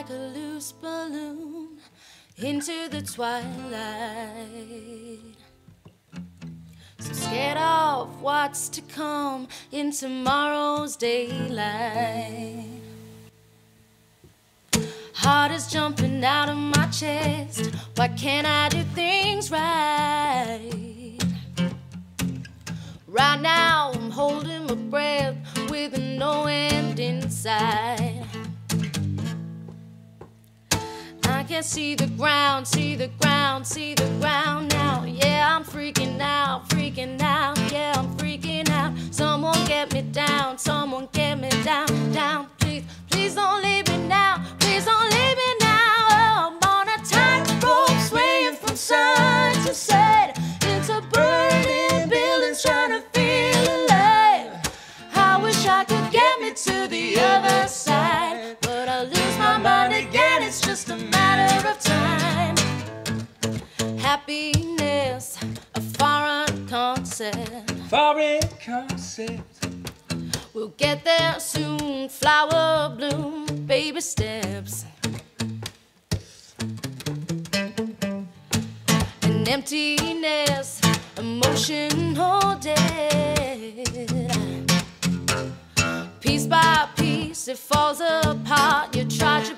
like a loose balloon into the twilight. So scared of what's to come in tomorrow's daylight. Heart is jumping out of my chest. Why can't I do things right? Right now, I'm holding my breath with no end inside. I can see the ground, see the ground, see the ground now. Yeah, I'm freaking out, freaking out. Yeah, I'm freaking out. Someone get me down, someone get Happiness, a foreign concept. Foreign concept. We'll get there soon. Flower bloom, baby steps. An emptiness, emotional dead. Piece by piece, it falls apart. You tried your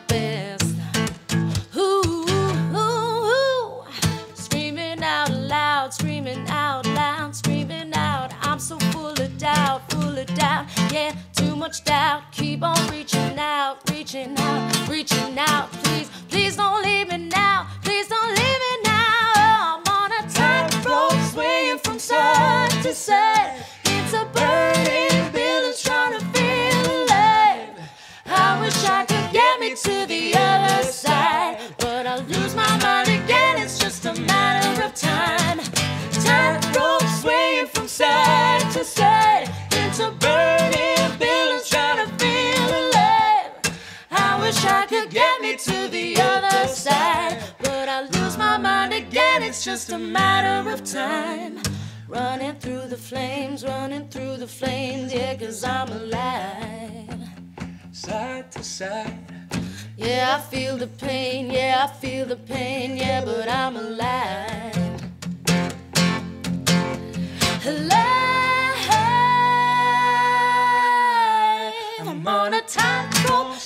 much doubt. Keep on reaching out, reaching out, reaching out. Please, please don't leave me now. Please don't leave me now. I'm on a tightrope swaying from side to side. It's a burning building trying to feel alive. I wish I could get me to the other side, but I lose my mind again. It's just a matter of time. Tightrope swaying from side to side into burning to the other side. But I lose my mind again, it's just a matter of time. Running through the flames, running through the flames, yeah, cause I'm alive. Side to side. Yeah, I feel the pain, yeah, I feel the pain, yeah, but I'm alive. Alive. I'm on a tightrope,